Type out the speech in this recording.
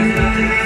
Música